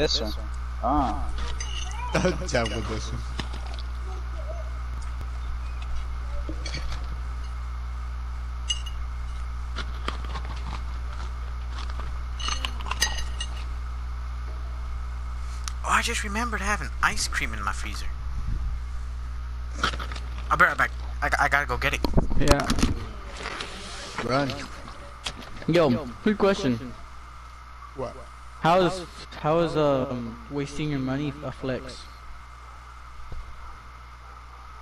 this one. Ah. Don't jump with this one. Oh, I just remembered having ice cream in my freezer. I'll be right back. I, I gotta go get it. Yeah. Run. Yo, quick question. What? How is how is um wasting your money a flex?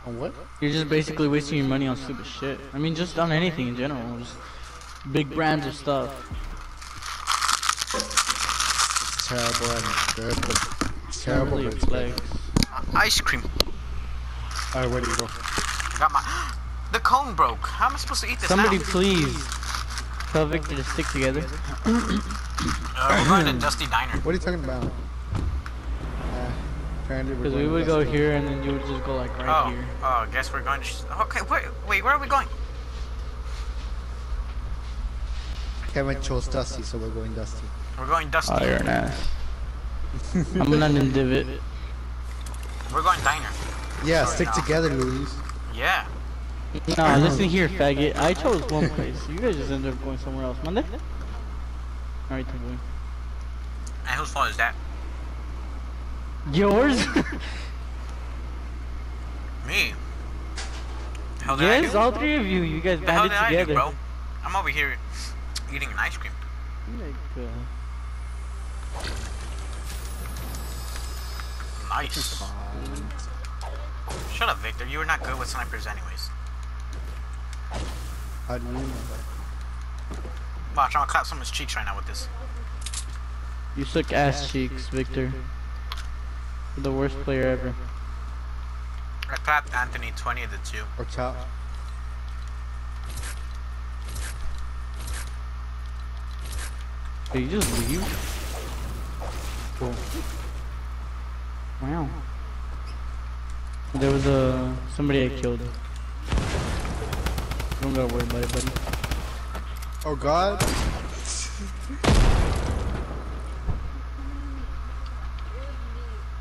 On what? You're just basically wasting your money on stupid shit. I mean, just on anything in general. Just big brands of stuff. It's terrible and good, but it's terrible. Really but flex. Uh, ice cream. Alright, where do you go? I got my. The cone broke. How am I supposed to eat this Somebody now? please tell Victor to stick together. Uh, we're going to Dusty Diner. What are you talking about? Uh, we're Because we would go Dusty. here and then you would just go like right Oh, here. oh, I guess we're going to. sh- Okay, wait, wait, where are we going? Kevin chose Dusty, so we're going Dusty. We're going Dusty. Oh, you're an ass. I'm not in divot. We're going Diner. Yeah, Sorry, stick no. together, Luis. Yeah. Nah, listen here, faggot. I chose one place. You guys just ended up going somewhere else. Monday? Alright, then boy. And whose fault is that? Yours? Me. The hell did I yes, do? all three of you. You guys the hell banded did I do, together. bro? I'm over here eating an ice cream. Like, uh, Nice. Shut up, Victor. You were not good with snipers, anyways. How do you know that? Watch, I'm gonna clap someone's cheeks right now with this. you suck ass cheeks, Victor. You're the worst player ever. I clapped Anthony 20 of the two. Watch out. Did you just leave? Cool. Wow. There was a somebody I killed. Don't gotta worry about it, buddy. Oh god.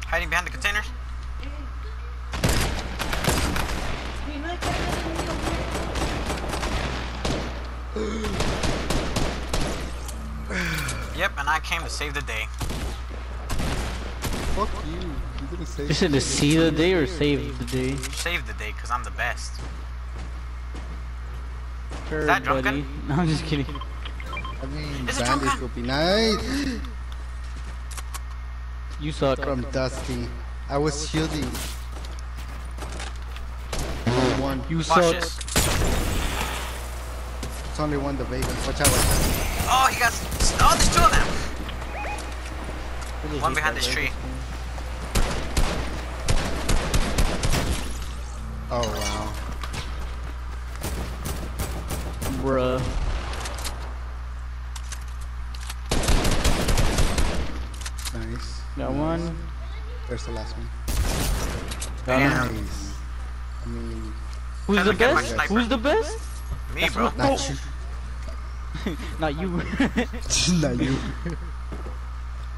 Hiding behind the containers? Yep, and I came to save the day. Fuck you. You didn't say You said to see the day or save the day? Save the day, because I'm the best. Sure, that buddy. drunken? No, I'm just kidding. I mean, Is it bandits Drunken? would be nice. You suck. From Dusty. I was shielding. One. You Watch suck. this. It's only one the Vegas. Watch out. Oh, he got. s- Oh, there's two of them. One behind this tree. Oh wow. Bruh. Nice. Got one. There's the last one. Damn. Nice. I mean, Who's the Kinda get my best? Who's the best? Me, bro. not you. Not you. not you.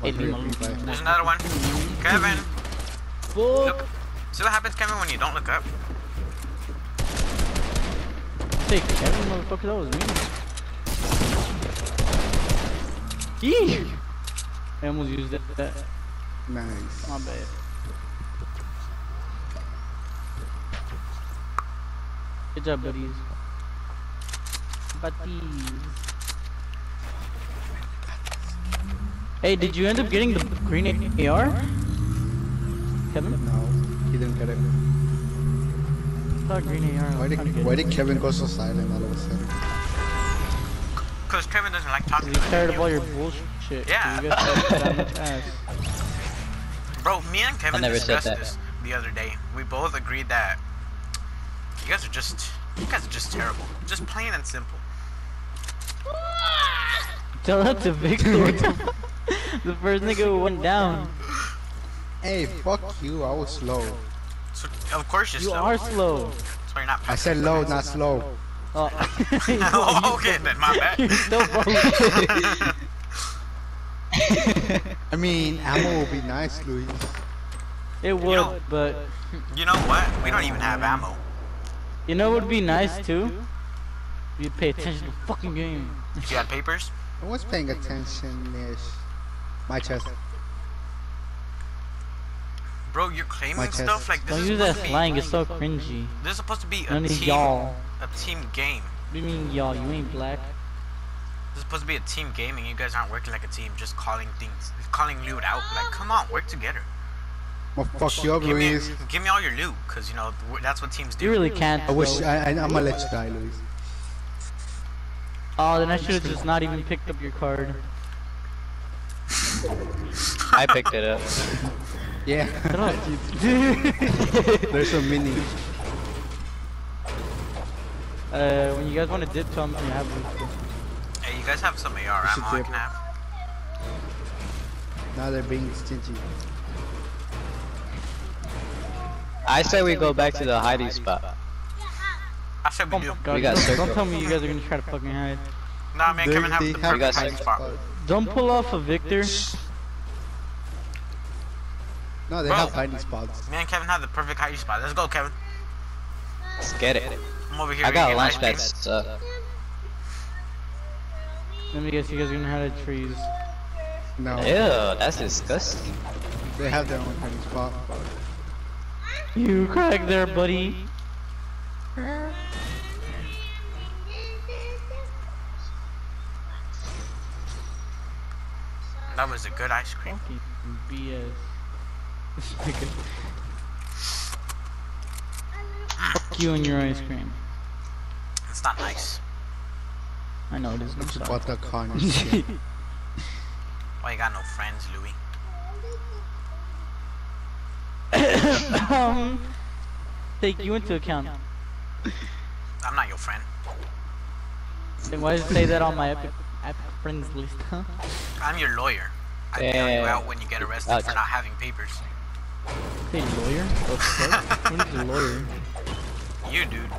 Hey, One, three, Lima. three, five. There's another one. Kevin. Fuck. Look. See what happens, Kevin, when you don't look up? Hey, Kevin, motherfucker, that was me. Yee! I almost used that. that. Nice. My bad. Good job, buddies. Buddies. Hey, did you end up getting the green AR? Kevin? No, he didn't get it. I thought green AR. Why did, why did Kevin go so silent all of a sudden? Because Kevin doesn't like talking He's tired of all your bullshit. Yeah. You guys suck that much ass. Bro, me and Kevin never said discussed that. this the other day. We both agreed that you guys are just you guys are just terrible. Just plain and simple. Tell that to Victor. The first nigga went down. Hey, fuck you, I was slow. So of course you're You slow. are slow. That's why you're not I said low, not slow. Oh, oh, okay, then my bad. You're still. I mean, ammo will be nice, Luis. It would, know- but You know what? We don't even have ammo. you know what would be nice too? You'd pay attention to the fucking game. If you had papers, I was paying attention-ish. My chest. Bro, you're claiming My stuff like this Don't is use supposed that be. slang, it's so cringy. This is supposed to be a team, y'all. a team game. What do you mean y'all? You ain't black. This is supposed to be a team game, and you guys aren't working like a team, just calling things, calling loot out. Like, come on, work together. I'll fuck you up, Give me, give me all your loot, cause you know that's what teams do. You really can't. I wish. I, I I'm gonna let you die, Luis. Oh, then I should have just not even picked up your card. I picked it up. Yeah. There's a mini. uh, when you guys want to dip, tell me you have. Hey, you guys have some AR We should ammo I dip. can have? Now they're being stingy. I say we go back to the hiding spot. I said we Oh do. God, we got don't circle. don't tell me you guys are gonna try to fucking hide. Nah, man, They- Kevin have the perfect hiding some- spot. Don't pull off a Victor. No, they Bro. have hiding spots. Me and Kevin have the perfect hiding spot. Let's go, Kevin. Let's get it. I'm over here. I got a eating lunch ice pad cream. stuff. Let me guess, you guys are gonna hide at trees. No, Ew, that's disgusting. they have their own hiding spot. You crack there, buddy. That was a good ice cream. Fucking BS. This. Fuck you and your ice cream. It's not nice. I know it is. I'm It's sorry. about the con shit. Why you got no friends, Louis? um, take you into account. I'm not your friend. Then why does it say that on my epic, epic friends list, huh? I'm your lawyer. I bail you out when you get arrested Ouch. for not having papers. Hey, lawyer? What the fuck? What is a lawyer? You, dude.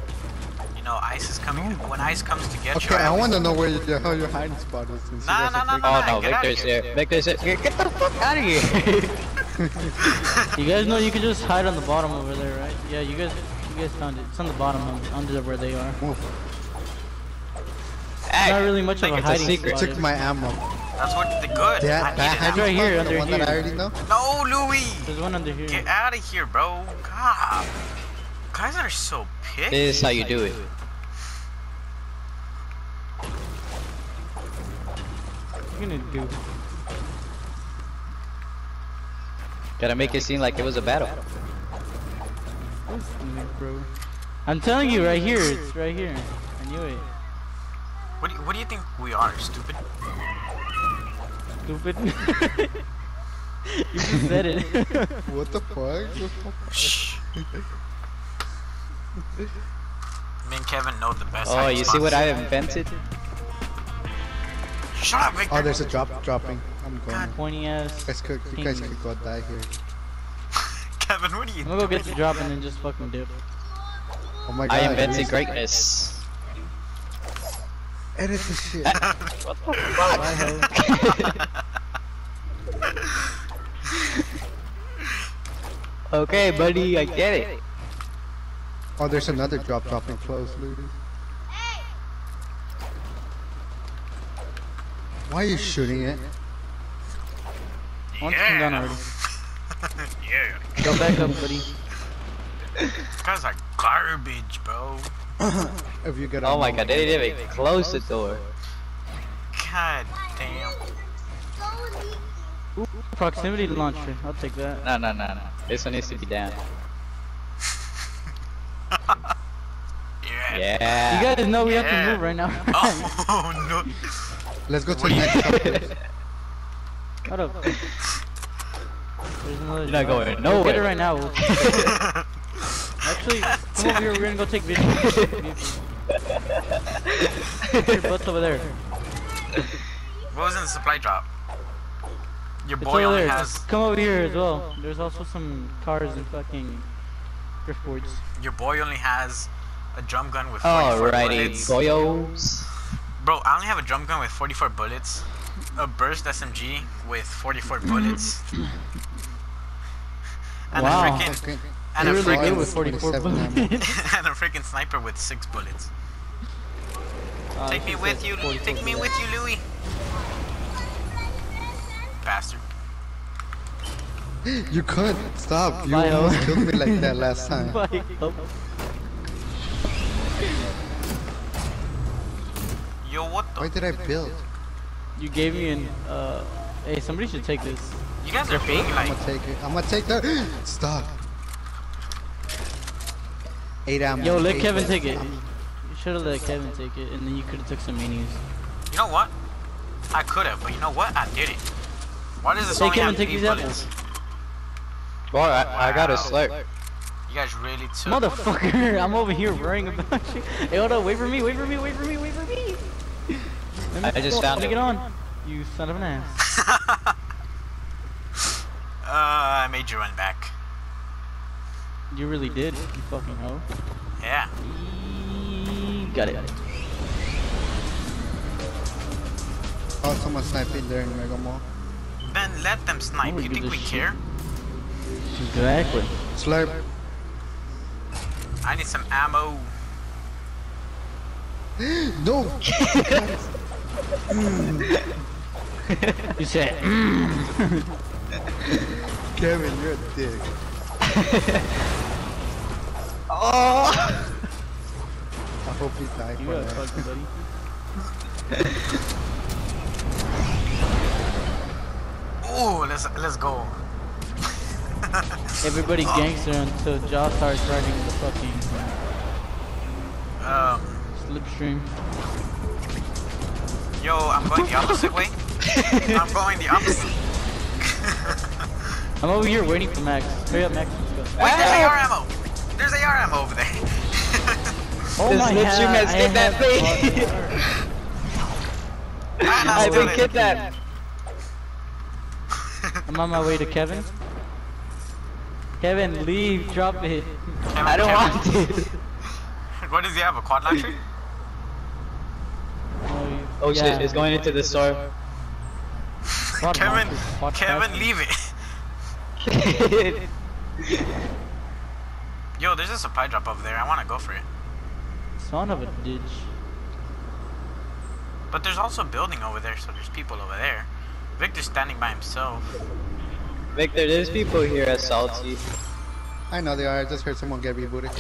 You know, ICE is coming. When ICE comes to get Okay, you, I always- want to know where the hell your hiding spot is. Since you Nah, nah, are nah, nah. Oh no, get Victor's here. there. Victor's here. Get the fuck out of here. You guys know you can just hide on the bottom over there, right? Yeah, you guys, you guys found it. It's on the bottom, under where they are. Move. Hey, Not really much of a it's a hiding secret. spot. Took my ammo. That's what the good. Yeah, I that needed hiding that. right here, under the one that I already know. No, Louis. There's one under here. Get out of here, bro. God. Guys are so picky. This is how you do it. What you gonna do? Gotta make it seem like it was a battle. This nigga, bro. I'm telling you, right here. It's right here. I knew it. What do you, what do you think we are, stupid? Stupid. you just said it. What the fuck? Shh. Me and Kevin know the best. Oh, you see what. I invented? Shut up, Victor. Oh, there's a drop dropping. I'm going. God. Pointy ass. You guys could, you guys could go die here. Kevin, what are you I'm gonna go get the drop and then just fucking dip. Oh my god. I invented Luis, greatness. Edit this shit. What the fuck? okay, buddy, I get it. Oh, there's another drop dropping close, Luis. Why are you shooting it? Once come down already. yeah. Go back up, buddy. These guys are garbage, bro. If you get Oh a my god, they didn't even close the door. God damn. Proximity launcher. I'll take that. No, no, no, no. This one needs to be down. Yeah. Yeah. You guys know we have to move right now. Oh no. Let's go to the next topic. Hold up. There's another You're not drop. going We'll Get it right now. We'll Actually, come over here. We're gonna go take videos. Put your butts over there. What was in the supply drop? Your It's boy only there. has. Come over here as well. There's also some cars and fucking driftboards. Your boy only has a drum gun with 44 Alrighty, bullets. boyos. Bro, I only have a drum gun with 44 bullets. a burst SMG with 44 bullets. And Wow. a freaking and a You're really freaking with 44 bullets. and a freaking sniper with six bullets. Uh, Take me with you. Take me with you, Louis. Bastard. You couldn't stop. You Bye, almost Owen. killed me like that last time. Bye. Yo, what the? Why did I build? you gave me an. Uh, hey, somebody should take this. You guys are being I'm gonna take it. I'm gonna take that. Stop. Eight ammo. Yo, let Kevin take it. You should have let Kevin take it, and then you could have took some minis. You know what? I could have, but you know what? I did it. Why does this Hey, only Kevin, have take three these bullets? Boy, I, I got a slurp. You guys really took. Motherfucker, I'm over here worrying about you. Hey, hold on, wait for me, wait for me, wait for me, wait for me. Let me I just go, found let me it. get on. You son of an ass. Uh, I made you run back. You really did, you fucking hoe. Yeah. Eee, Got it. Oh, someone sniping there in Mega Mall. Then let them snipe. Nobody You think we shit. care? Exactly. Slurp. I need some ammo. No. You said, mm. Kevin, you're a dick. Oh! I hope you die you for got fucking buddy. Ooh, let's let's go. Everybody gangster until Josh starts riding the fucking Um, slipstream. yo, I'm going the opposite way. I'm going the opposite. I'm over here waiting for Max. Hurry up, Max. Let's go. Wait, there's AR ammo. There's AR ammo over there. Oh This my slipstream god, has I kidnapped have- me. And I I've stole been it. kidnapped. I'm on my way to Kevin. Kevin, leave, drop it. Kevin, I don't Kevin. want to. What does he have? A quad launcher? Oh, Oh yeah. shit, it's going into the store. Kevin, launcher, Kevin, leave it. Yo, there's a supply drop over there. I want to go for it. Son of a ditch. But there's also a building over there, so there's people over there. Victor's standing by himself. Victor, there's people here at Salty. I know they are. I just heard someone get rebooted.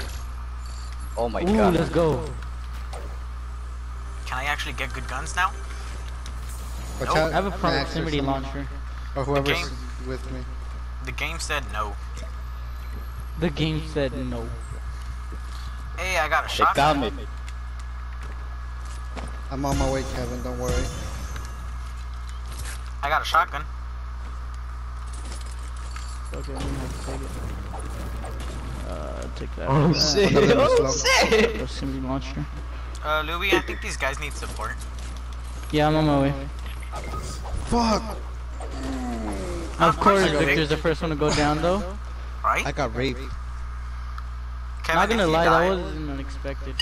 Oh my Ooh, god. let's go. Can I actually get good guns now? Watch Nope. out, I have a Max or proximity launcher. Or whoever's game. with me. The game said no. The game said no. Hey, I got a They shotgun. found me. I'm on my way, Kevin. Don't worry. I got a shotgun. Okay, I'm gonna have to take it. Uh, take that. Oh Uh, shit. Oh shit. Proximity launcher. Uh, Louis, I think these guys need support. Yeah, I'm on my way. Fuck! Of course, I Victor's the first one to go down, though. Right? I got raped. Kevin, Not gonna lie, die- that wasn't unexpected.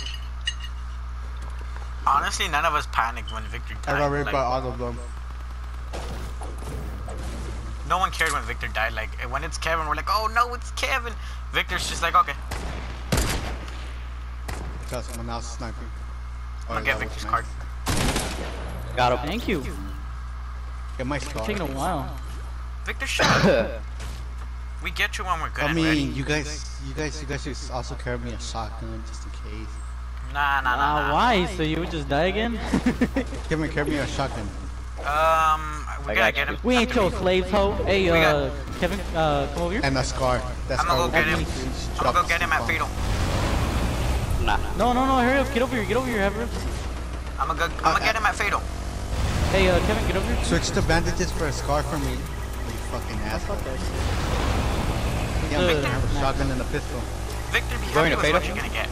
Honestly, none of us panicked when Victor died. I got raped Like, by all of them. No one cared when Victor died. Like, when it's Kevin, we're like, oh no, it's Kevin. Victor's just like, okay, Got someone else sniping. I'm gonna Oh, get Victor's card. Got him. Thank you. Get my It's scar. taking a while. Victor, shut up. We get you when we're good I and mean, ready. you guys, you guys, you guys should also carry me a shotgun just in case. Nah, nah, nah, Ah, nah. why? So you would just die again? Kevin, carry me a shotgun. Um, we I gotta get him. we ain't your slaves, ho. Hey, uh, Kevin, uh, come over here. And a scar. That I'm gonna go get him. I'm gonna go get him at bomb. Fatal. Nah. No, no, no, hurry up. Get over here. Get over here, Everett. I'm gonna go, I'm gonna get him at Fatal. Hey, uh, Kevin, get over here. Switch the bandages for a scar for me. You fucking asshole. Fuck that shit. Yeah, Good. I have a shotgun and a pistol. Victor, be Going happy to with what you're gonna get.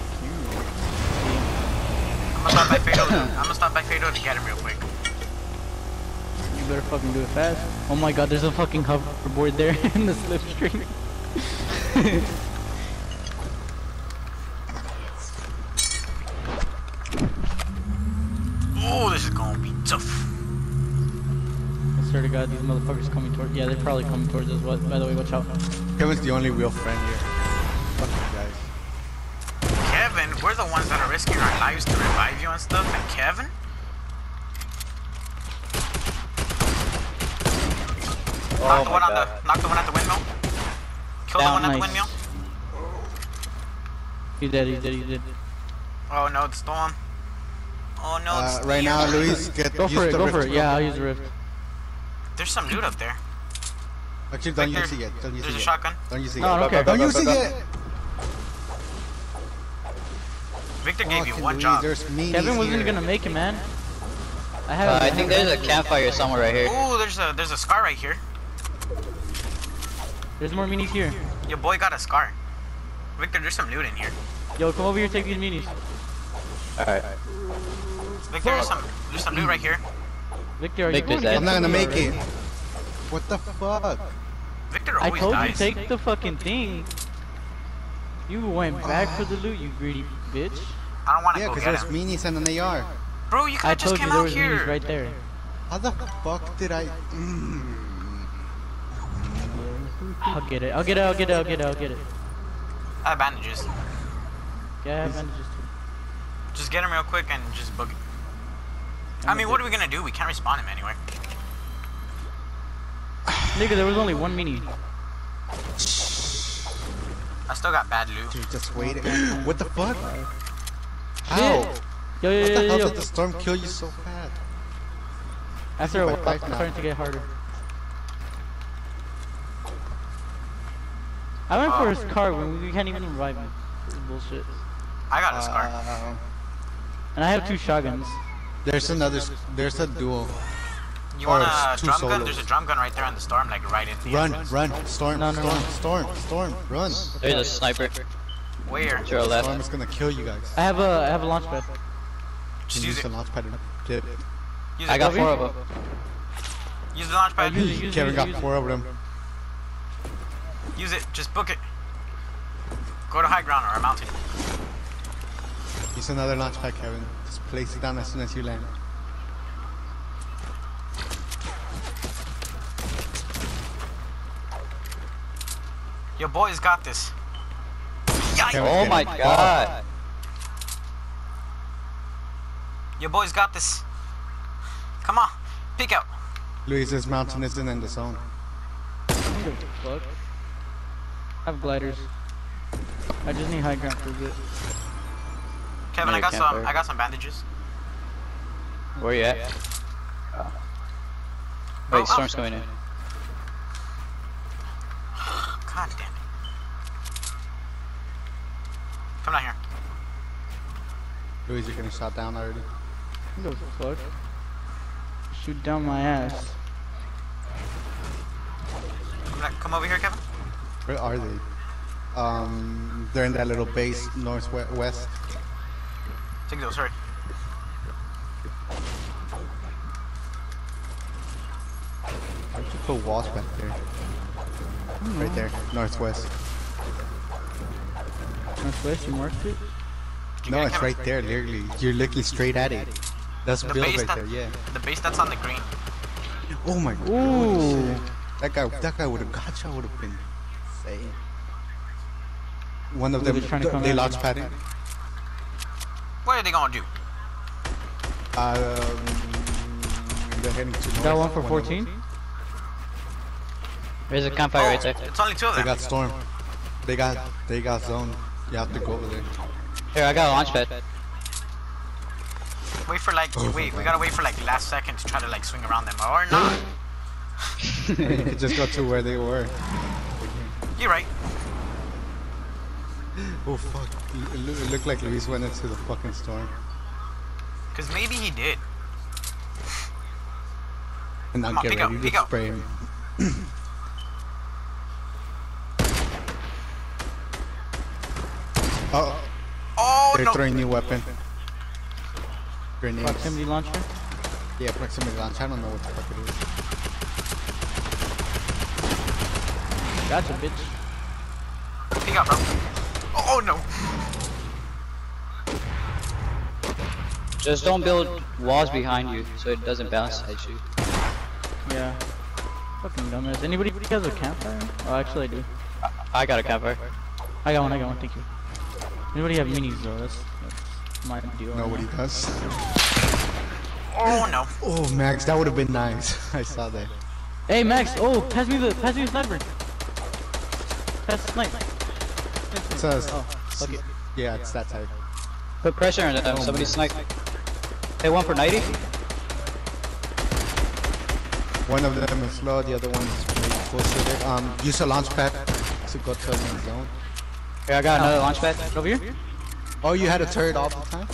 I'm gonna stop by Fatal. I'm gonna stop by Fatal to get him real quick. You better fucking do it fast. Oh my god, there's a fucking hoverboard there in the slipstream. Oh, this is gonna be tough. I swear to God, these motherfuckers coming towards- Yeah, they're probably coming towards us. What? By the way, watch out. Kevin's the only real friend here. Fuck you guys. Kevin, we're the ones that are risking our lives to revive you and stuff, and Kevin? Oh knock the my one on god. the knock the one at the windmill. Kill the Down, one at the windmill. He's dead. He's dead. He's dead. Oh no, it's storm. Oh no, Uh, it's right now, Luis, get Go for it. the Go rift for it. Yeah, I'll use the rift. There's some loot up there. Actually, don't Victor, use it yet. Don't use There's it a yet. shotgun. Don't use it No, I yet. don't care. Don't use it go, go. yet. Victor gave you one Luis, job. There's minis Kevin wasn't here. gonna make it, man. I have. Uh, I think there's a campfire somewhere right here. Ooh, there's a there's a scar right here. There's more minis here. Your boy got a scar. Victor, there's some loot in here. Yo, come over here. Take these minis. Alright. Victor, there's some there's some loot right here. Victor, are Victor's you dead. I'm not gonna make me it. What the fuck? Victor always I told dies. you take the fucking thing. You went back for the loot, you greedy bitch. I don't want to Yeah, go because get there's him. minis and an AR. Bro, you could I have just told you came there out was here. minis right there. How the fuck did I? Mm. I'll get it. I'll get it. I'll get it. I'll get it. I'll get it. I have bandages. Yeah, I have bandages too. Just get him real quick and just book it. I mean, what are we gonna do? We can't respawn him anyway. Nigga, there was only one mini. I still got bad loot. Dude, just wait. What the fuck? How? Shit. Yo, yo, What yo, the hell did the storm kill you so bad? After a while, it's starting to get harder. I went for Oh. his car when we can't even revive him. This is bullshit. I got a scar. Uh, And I have two shotguns. there's another. There's a duel. you want a it's two drum gun? solos. There's a drum gun right there on the storm, like right in the Run, entrance. run, run, storm, No, no, storm, no. storm, storm, run. There's a sniper. Where? To our left. Storm is gonna kill you guys. I have a I have a launch pad. Just Use use the launch pad and dip. Use I got four of them. Use the launch pad. use it, use it, Kevin got four of them. Use it. Just book it. Go to high ground or a mountain. Use another launch pad, Kevin. Just place it down as soon as you land. Your boys got this. Yikes! Kevin, Oh my him. god. Your boys got this. Come on, peek out. Luis's mountain isn't in the zone. What the fuck? I have gliders. I just need high ground for a bit. Kevin, I got some. campfire. I got some bandages. Where you at? Bro, Wait, oh, storm's I'm- coming in. God damn it. Come down here. Luis, you're getting shot down already. What the fuck? Shoot down my ass. Come, down- come over here, Kevin. Where are they? Um, they're in that little base northwest. Take those. Hurry. Why'd you put walls back there? Right there, northwest. Northwest, you marked it? You No, get it's right there, literally. You're looking straight at it. That's The built base right that- there, yeah. The base that's on the green. Oh my god. Ooh. That guy, that guy would have got you. Would have been insane. One of They're them, just trying to come they at launch you. padding. What are they gonna do? Um, they're heading to north. Got one for 14? There's a campfire right there. Oh, It's only two of them. They got storm. They got, they got zone. You have to go over there. Here, I got a launch pad. Wait for like. Oh, wait, we gotta wait for like last second to try to like swing around them or not. you could just go to where they were. You're right. Oh fuck! It looked like Luis went into the fucking storm. Cause maybe he did. And now Come on, get ready pick to up. spray him. oh, Oh they're no! throwing new weapon. Grenades. Proximity launcher? Yeah, proximity launch. I don't know what the fuck it is. Gotcha, bitch. Pick up, bro. Oh no! Just don't build walls behind you so it doesn't bounce at you. Yeah. Fucking dumbass. Anybody has a campfire? Oh, actually I do. I got a cover. I got one, I got one, thank you. Anybody have minis though? That's, that's my deal. right Nobody now. does. Oh no. Oh, Max, that would have been nice. I saw that. Hey Max, oh, pass me the, pass me the sniper. Pass the snipe. It says, Oh, fuck it. yeah, it's that type. Put pressure on them. Somebody snipe. Hey, one for 90? One of them is slow, the other one is maybe closer there. Um, use a launch pad to go to the zone. Here, I got another launch pad. Over here? Oh, you had a turret all the time?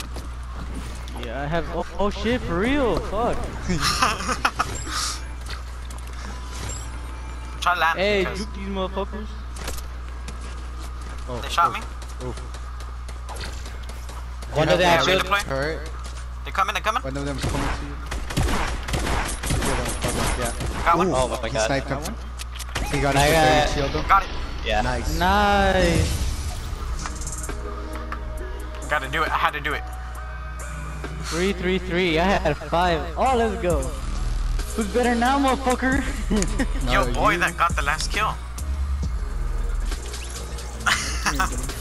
Yeah, I have, oh, oh shit, for real, fuck. Try to land. Hey, because juke these motherfuckers. Oh, They shot me. One You of them have Yeah, actually. redeploy. Turret. They coming. They coming. One of them is coming to you. Yeah. Got one. Oh my He god. sniped him. He got I got- uh, shield him. Got it. Yeah. Nice. Nice. Got to do it. I had to do it. Three, three, three. I had five. Oh, let's go. Who's better now, motherfucker? Yo, boy, you- that got the last kill. Thank you.